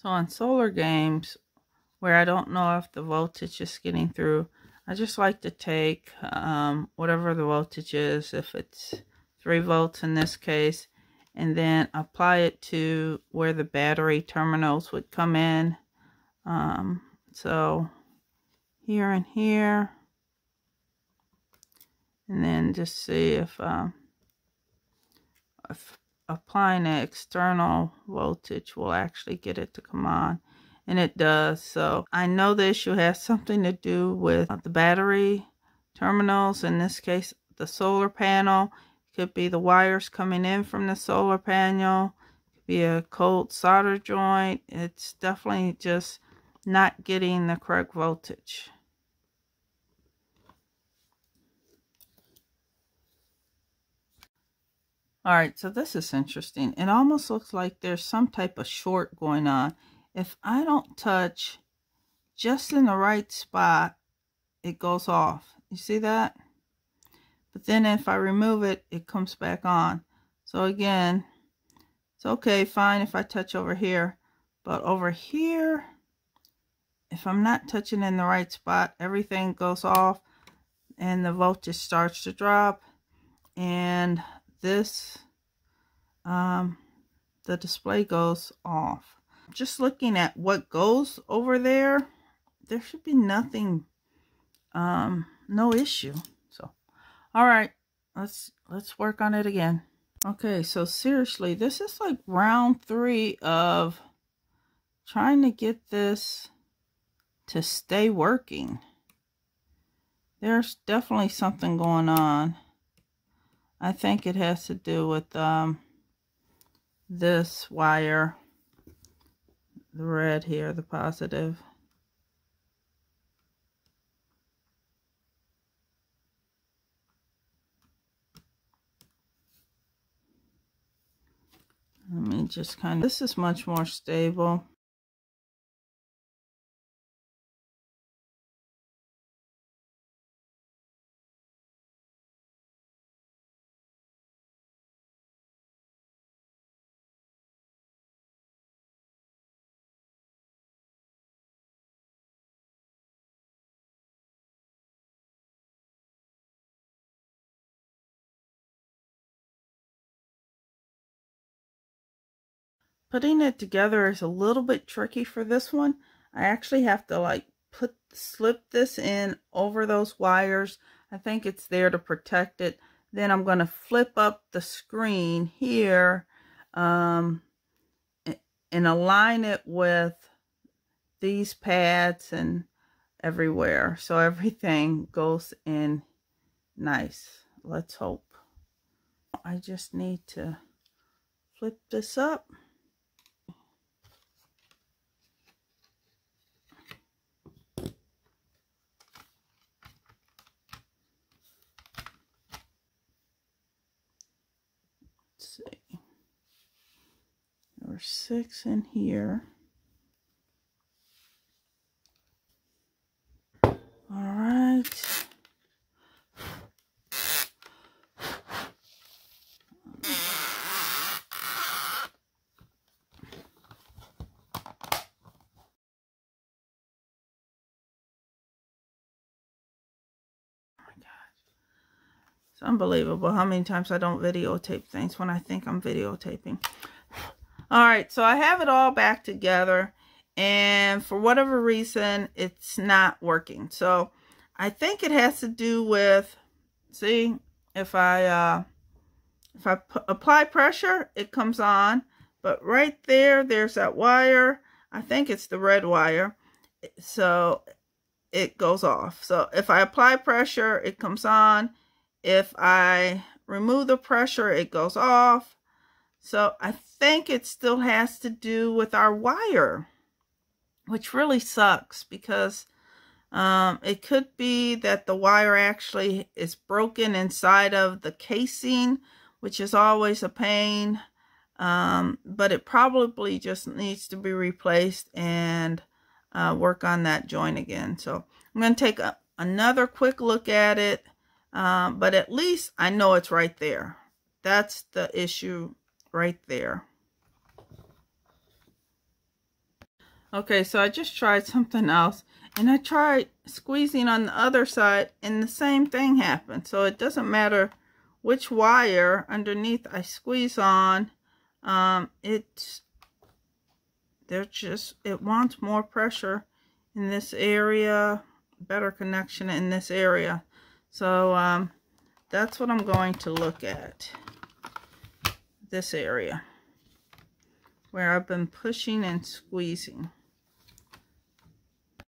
So on solar games, where I don't know if the voltage is getting through, I just like to take um, whatever the voltage is, if it's 3 volts in this case, and then apply it to where the battery terminals would come in. Um, so here and here. And then just see if, um, if applying an external voltage will actually get it to come on. And it does. So I know the issue has something to do with uh, the battery terminals. In this case, the solar panel. Could be the wires coming in from the solar panel. Could be a cold solder joint. It's definitely just not getting the correct voltage. All right, so this is interesting. It almost looks like there's some type of short going on. If I don't touch just in the right spot, it goes off. You see that? But then if I remove it, it comes back on. So again, it's okay, fine if I touch over here. But over here, if I'm not touching in the right spot, everything goes off and the voltage starts to drop. And this, um, the display goes off. Just looking at what goes over there, there should be nothing, um, no issue. So, all right, let's, let's work on it again. Okay, so seriously, this is like round three of trying to get this to stay working. There's definitely something going on. I think it has to do with um, this wire, the red here, the positive. Let me just kind of, this is much more stable. Putting it together is a little bit tricky for this one. I actually have to like put slip this in over those wires. I think it's there to protect it. Then I'm going to flip up the screen here um, and align it with these pads and everywhere. So everything goes in nice. Let's hope. I just need to flip this up. Six in here. All right. It's unbelievable how many times I don't videotape things when I think I'm videotaping. All right, so I have it all back together. And for whatever reason, it's not working. So I think it has to do with, see, if I, uh, if I apply pressure, it comes on. But right there, there's that wire. I think it's the red wire. So it goes off. So if I apply pressure, it comes on. If I remove the pressure, it goes off. So I think it still has to do with our wire, which really sucks because um, it could be that the wire actually is broken inside of the casing, which is always a pain. Um, but it probably just needs to be replaced and uh, work on that joint again. So I'm going to take a, another quick look at it. Um, but at least I know it's right there. That's the issue right there. Okay, so I just tried something else. And I tried squeezing on the other side and the same thing happened. So it doesn't matter which wire underneath I squeeze on. Um, it, they're just, it wants more pressure in this area, better connection in this area. So um, that's what I'm going to look at. This area where I've been pushing and squeezing.